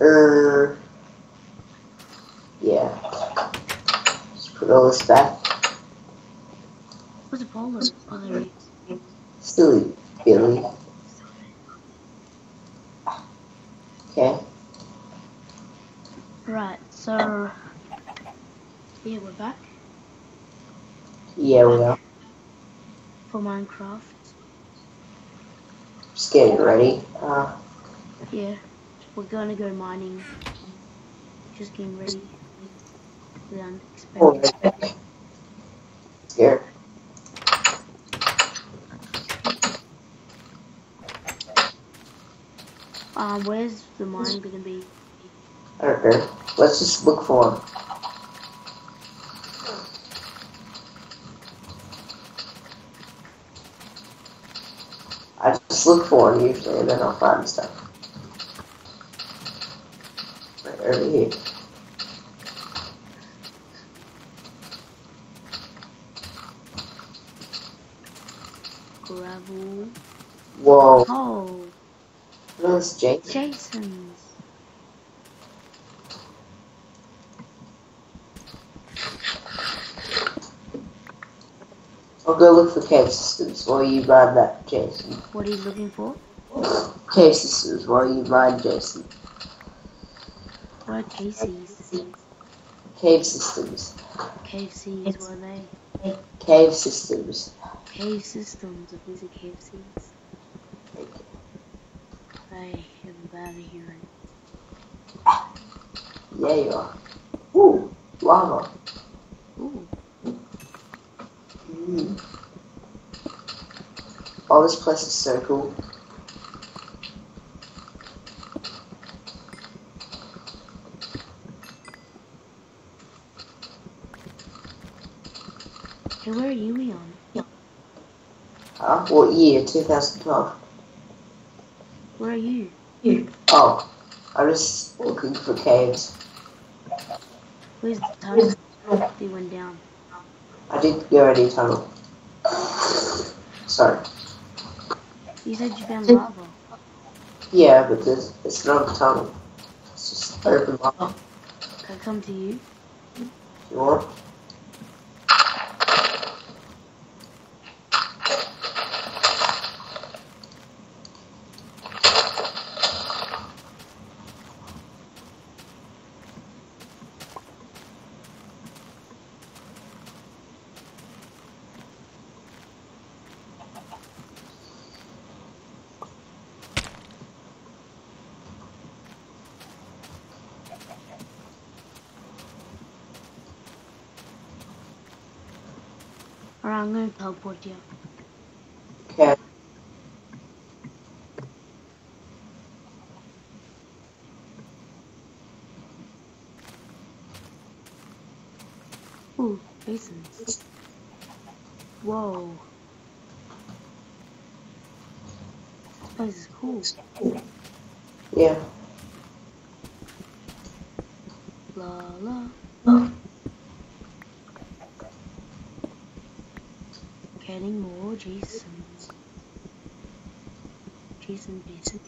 Er. Yeah. Just put all this back. Where's Apollo? Oh, there he. Silly Billy. Okay. Right, so. Yeah, we're back Yeah, we are. for Minecraft. Just getting ready. Uh, Yeah, we're gonna go mining. Just getting ready. for The unexpected. already. Scared. Um, where's the mine gonna be? I don't know. Let's just look for him. I just look for him usually, and then I'll find stuff. Over. Gravel. Whoa. Oh, Where's Jake? Jason's. I'll go look for cave systems while you ride that, Jason. What are you looking for? Cave systems while you ride Jason. Are KC's? Cave systems. KFC's, what are they? Cave systems. Cave systems of these are KFC's. I am bad at hearing. Yeah, you are. Ooh, lava. Ooh, Mm. Oh, this place is so cool. Hey, where are you, Leon? Huh? What year? 2012. Where are you? You. Oh, I was looking for caves. Where's the tunnel? They went down. I didn't go any tunnel. Sorry. You said you found lava. Yeah, but there's, it's not a tunnel. It's just open lava. Can I come to you? You want? Alright, I'm gonna teleport you. Okay. Ooh, basins. Whoa. This place is cool. Yeah. La la. Getting more Jasons. Jason, Jason.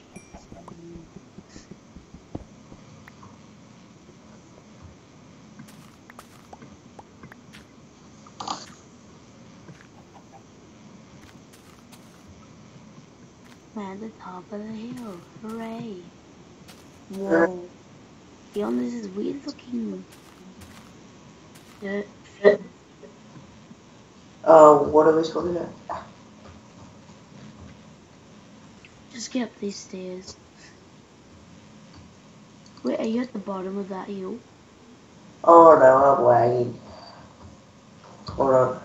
I'm at the top of the hill. Hooray. Whoa. Beyond this is weird looking. Dirt. Uh, what are we supposed to do? Just get up these stairs. Wait, are you at the bottom of that hill? Oh no, I'm lagging. Hold on.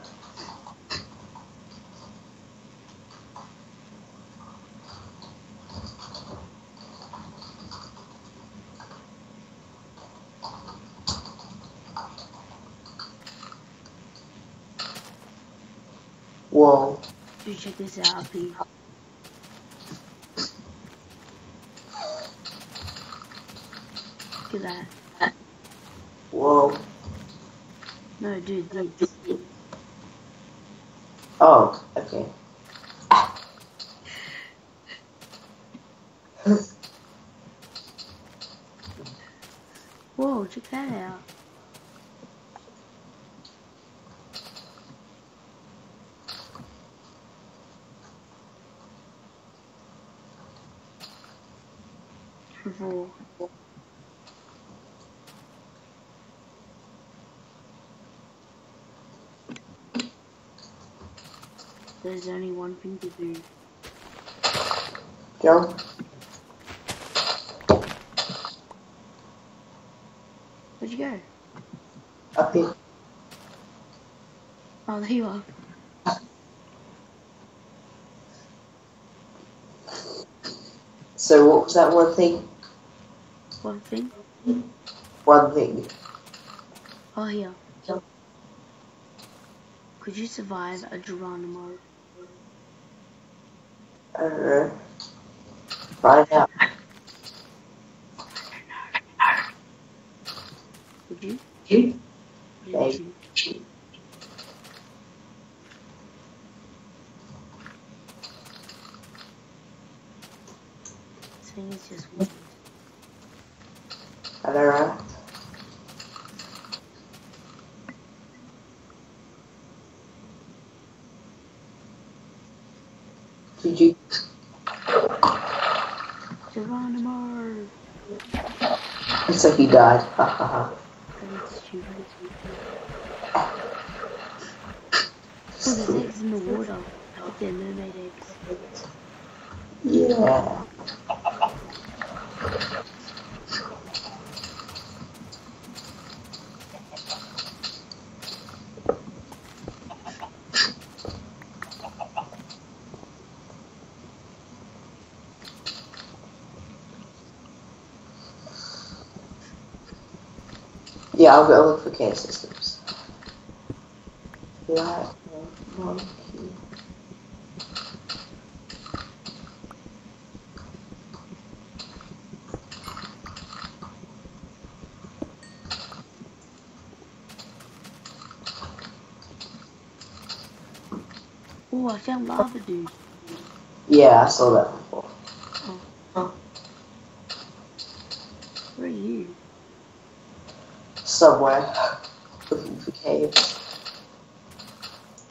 Whoa. Dude, check this out here. Look at that. Whoa. No, dude, this. Oh, okay. Whoa, check that out. There's only one thing to do. Go. Where'd you go? Up here. Oh, there you are. So what was that one thing? One thing. One thing. Oh, here. Could you survive a Geronimo? Uh, find out. Would you? You? Would Maybe. you? This thing is just weird. Are they right? Did you? Geronimo! Looks like he died. Ha ha ha. Oh, there's eggs in the water. Like they're mermaid eggs. Yeah. Yeah, I'll go look for cave systems. Black monkey. Oh, I found lava dude. Yeah, I saw that before. Where are you? Somewhere. Looking for caves.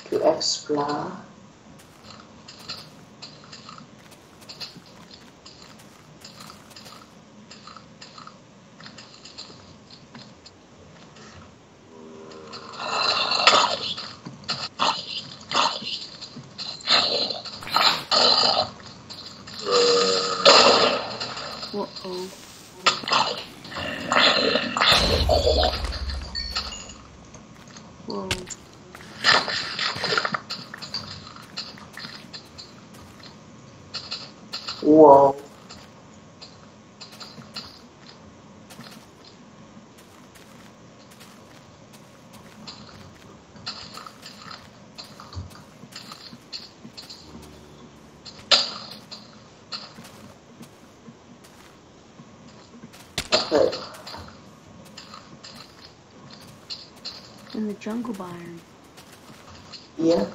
To explore. What? Oh. Whoa. Whoa. Okay. In the jungle biome. Yeah.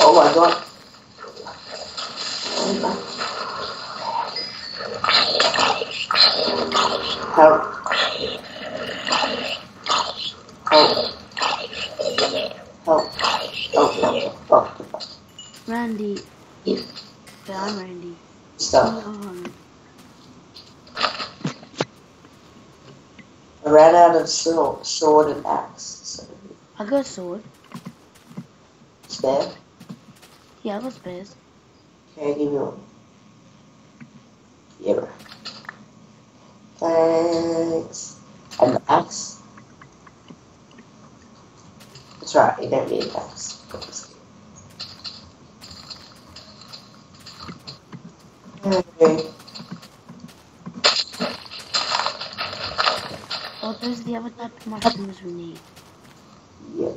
Oh my god. Help. Help. Help. Randy. Yeah. I'm Randy. Stuff. I ran out of sword, sword and axe. So I got a sword. spare. Yeah, I got spares. Okay, give me one. Yeah. bro. Thanks. And the axe. That's right, you don't need an axe. Okay. Those are the other type of mushrooms we need. Yeah.